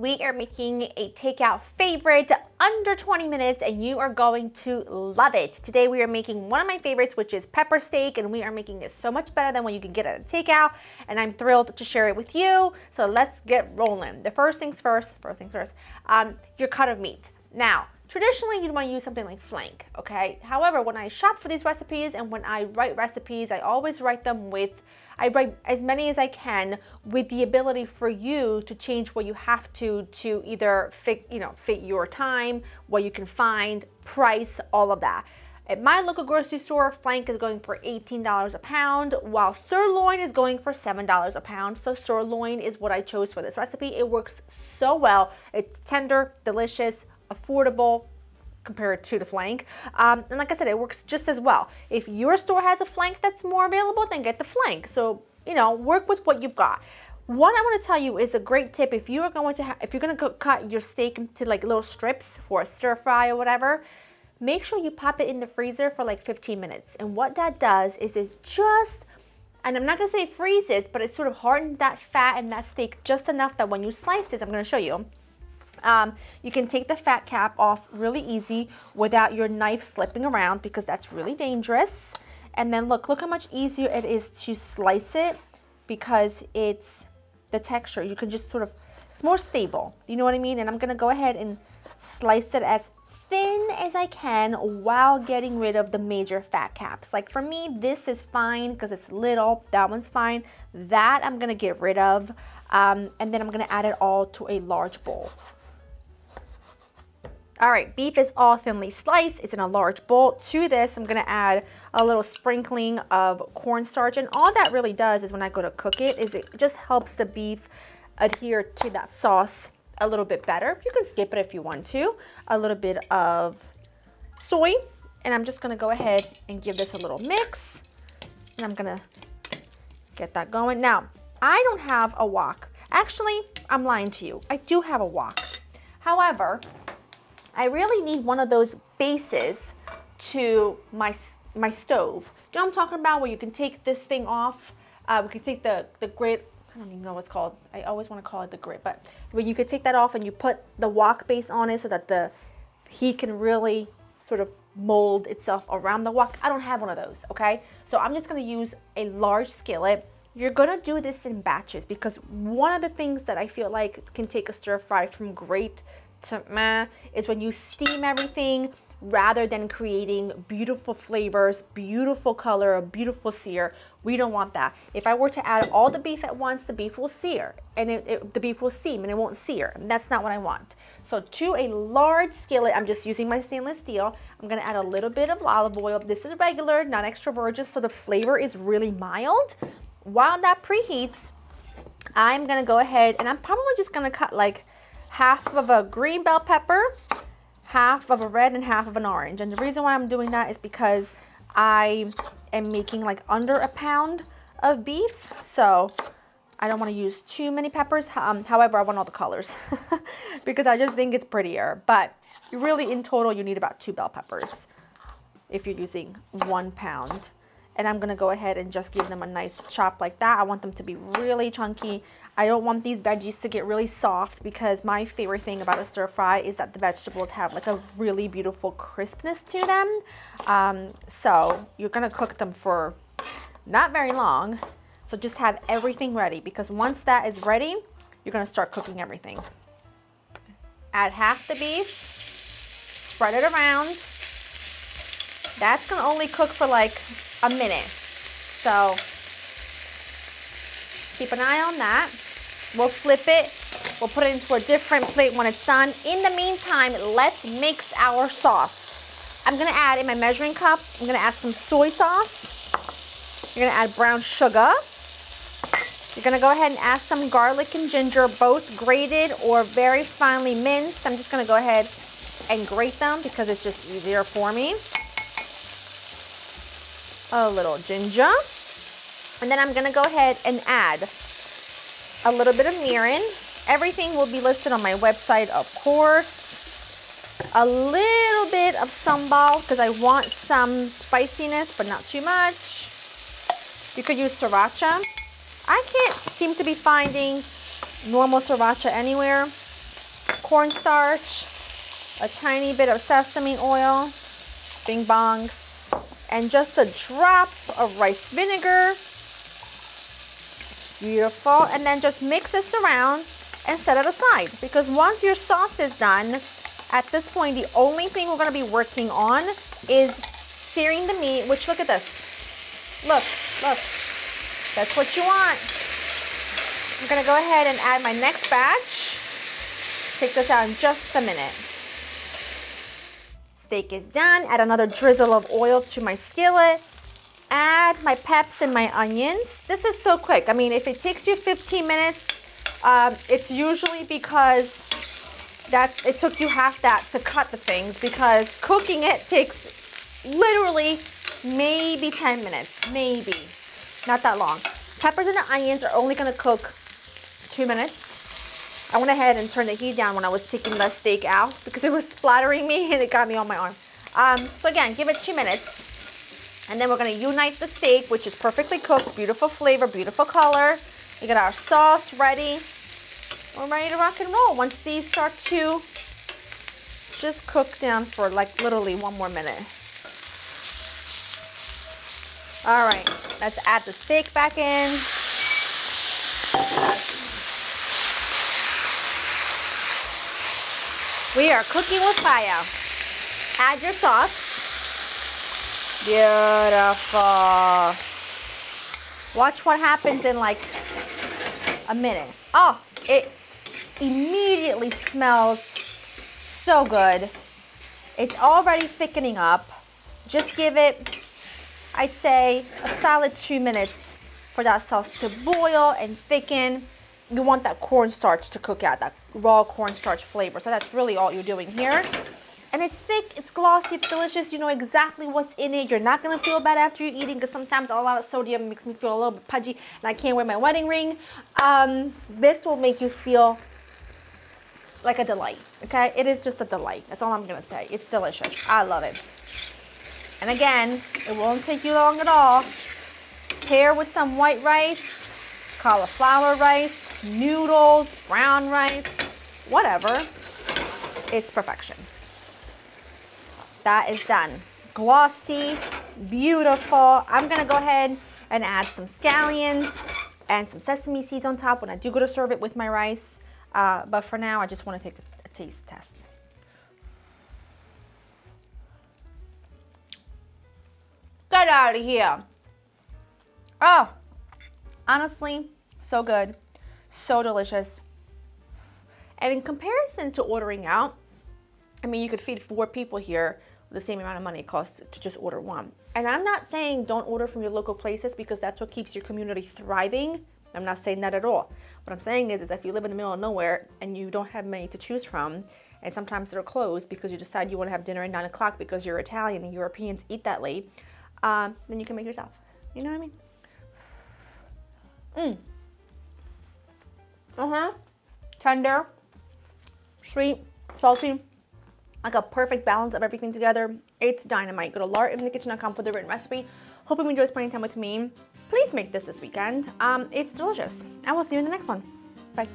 we are making a takeout favorite under 20 minutes and you are going to love it. Today we are making one of my favorites which is pepper steak and we are making it so much better than what you can get at a takeout and I'm thrilled to share it with you. So let's get rolling. The first things first, first things first, um, your cut of meat. Now, Traditionally, you'd want to use something like flank, okay? However, when I shop for these recipes and when I write recipes, I always write them with I write as many as I can with the ability for you to change what you have to to either fit, you know, fit your time, what you can find, price, all of that. At my local grocery store, flank is going for $18 a pound, while sirloin is going for $7 a pound. So sirloin is what I chose for this recipe. It works so well. It's tender, delicious, affordable, compared to the flank. Um, and like I said, it works just as well. If your store has a flank that's more available, then get the flank. So, you know, work with what you've got. What I want to tell you is a great tip if you are going to if you're going to cut your steak into like little strips for a stir fry or whatever, make sure you pop it in the freezer for like 15 minutes. And what that does is it just and I'm not going to say freezes, but it sort of hardens that fat and that steak just enough that when you slice this, I'm going to show you, um, you can take the fat cap off really easy without your knife slipping around because that's really dangerous. And then look, look how much easier it is to slice it because it's the texture. You can just sort of, it's more stable. You know what I mean? And I'm gonna go ahead and slice it as thin as I can while getting rid of the major fat caps. Like for me, this is fine because it's little, that one's fine. That I'm gonna get rid of. Um, and then I'm gonna add it all to a large bowl. All right, beef is all thinly sliced. It's in a large bowl. To this, I'm gonna add a little sprinkling of cornstarch. And all that really does is when I go to cook it, is it just helps the beef adhere to that sauce a little bit better. You can skip it if you want to. A little bit of soy. And I'm just gonna go ahead and give this a little mix. And I'm gonna get that going. Now, I don't have a wok. Actually, I'm lying to you. I do have a wok. However, I really need one of those bases to my, my stove. Do you know what I'm talking about? Where you can take this thing off. Uh, we can take the, the grit, I don't even know what's called. I always want to call it the grit, but where you could take that off and you put the wok base on it so that the heat can really sort of mold itself around the wok. I don't have one of those, okay? So I'm just gonna use a large skillet. You're gonna do this in batches because one of the things that I feel like can take a stir fry from great to meh is when you steam everything rather than creating beautiful flavors, beautiful color, a beautiful sear. We don't want that. If I were to add all the beef at once, the beef will sear and it, it, the beef will steam and it won't sear. And that's not what I want. So to a large skillet, I'm just using my stainless steel. I'm gonna add a little bit of olive oil. This is regular, not extra virgin, so the flavor is really mild. While that preheats, I'm gonna go ahead and I'm probably just gonna cut like half of a green bell pepper, half of a red and half of an orange. And the reason why I'm doing that is because I am making like under a pound of beef. So I don't want to use too many peppers. Um, however, I want all the colors because I just think it's prettier. But really in total, you need about two bell peppers if you're using one pound. And I'm going to go ahead and just give them a nice chop like that. I want them to be really chunky. I don't want these veggies to get really soft because my favorite thing about a stir fry is that the vegetables have like a really beautiful crispness to them. Um, so you're gonna cook them for not very long. So just have everything ready because once that is ready, you're gonna start cooking everything. Add half the beef, spread it around. That's gonna only cook for like a minute. So keep an eye on that. We'll flip it. We'll put it into a different plate when it's done. In the meantime, let's mix our sauce. I'm gonna add in my measuring cup, I'm gonna add some soy sauce. You're gonna add brown sugar. You're gonna go ahead and add some garlic and ginger, both grated or very finely minced. I'm just gonna go ahead and grate them because it's just easier for me. A little ginger. And then I'm gonna go ahead and add a little bit of mirin. Everything will be listed on my website, of course. A little bit of sambal because I want some spiciness, but not too much. You could use sriracha. I can't seem to be finding normal sriracha anywhere. cornstarch, a tiny bit of sesame oil, bing bong, and just a drop of rice vinegar. Beautiful. And then just mix this around and set it aside because once your sauce is done, at this point, the only thing we're gonna be working on is searing the meat, which look at this. Look, look, that's what you want. I'm gonna go ahead and add my next batch. Take this out in just a minute. Steak is done. Add another drizzle of oil to my skillet. Add my peps and my onions. This is so quick. I mean, if it takes you 15 minutes, um, it's usually because that it took you half that to cut the things because cooking it takes literally maybe 10 minutes, maybe, not that long. Peppers and the onions are only gonna cook two minutes. I went ahead and turned the heat down when I was taking the steak out because it was splattering me and it got me on my arm. Um, so again, give it two minutes. And then we're gonna unite the steak, which is perfectly cooked, beautiful flavor, beautiful color. We got our sauce ready. We're ready to rock and roll. Once these start to just cook down for like literally one more minute. All right, let's add the steak back in. We are cooking with fire. Add your sauce. Beautiful. Watch what happens in like a minute. Oh, it immediately smells so good. It's already thickening up. Just give it, I'd say, a solid two minutes for that sauce to boil and thicken you want that cornstarch to cook out, that raw cornstarch flavor. So that's really all you're doing here. And it's thick, it's glossy, it's delicious. You know exactly what's in it. You're not gonna feel bad after you're eating because sometimes a lot of sodium makes me feel a little bit pudgy and I can't wear my wedding ring. Um, this will make you feel like a delight, okay? It is just a delight. That's all I'm gonna say. It's delicious. I love it. And again, it won't take you long at all. Pair with some white rice, cauliflower rice, noodles, brown rice, whatever. It's perfection. That is done. Glossy, beautiful. I'm gonna go ahead and add some scallions and some sesame seeds on top when I do go to serve it with my rice. Uh, but for now, I just wanna take a taste test. Get out of here. Oh, honestly, so good so delicious. And in comparison to ordering out, I mean, you could feed four people here the same amount of money it costs to just order one. And I'm not saying don't order from your local places because that's what keeps your community thriving. I'm not saying that at all. What I'm saying is, is if you live in the middle of nowhere and you don't have many to choose from, and sometimes they're closed because you decide you want to have dinner at 9 o'clock because you're Italian and Europeans eat that late, um, then you can make yourself. You know what I mean? Mmm. Uh-huh. Tender, sweet, salty, like a perfect balance of everything together. It's dynamite. Go to laurainthekitchen.com for the written recipe. Hope you enjoy spending time with me. Please make this this weekend. Um, it's delicious. I will see you in the next one. Bye.